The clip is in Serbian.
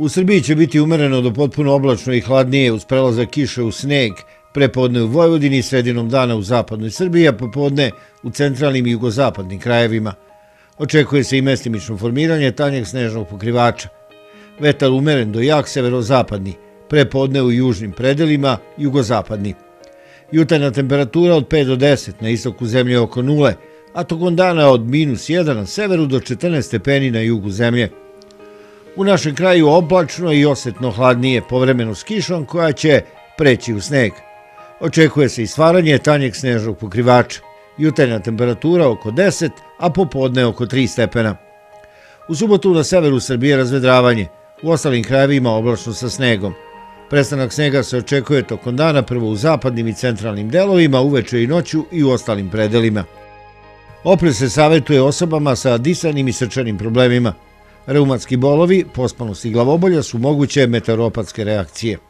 U Srbiji će biti umereno do potpuno oblačno i hladnije uz prelazak kiše u sneg, prepodne u Vojvodini sredinom dana u zapadnoj Srbiji, a popodne u centralnim i jugozapadnim krajevima. Očekuje se i mestimično formiranje tanjeg snežnog pokrivača. Vetar umeren do jak severozapadni, prepodne u južnim predelima, jugozapadni. Jutarnja temperatura od 5 do 10 na istoku zemlje oko nule, a tokom dana od minus 1 na severu do 14 stepeni na jugu zemlje. U našem kraju oblačno i osetno hladnije, povremeno s kišom koja će preći u sneg. Očekuje se i stvaranje tanjeg snežnog pokrivača. Jutarnja temperatura oko 10, a popodne oko 3 stepena. U subotu na severu Srbije razvedravanje, u ostalim krajevima oblačno sa snegom. Prestanak snega se očekuje tokom dana prvo u zapadnim i centralnim delovima, uveče i noću i u ostalim predelima. Opre se savjetuje osobama sa disanim i srčanim problemima. Reumatski bolovi, pospanost i glavobolja su moguće meteoropatske reakcije.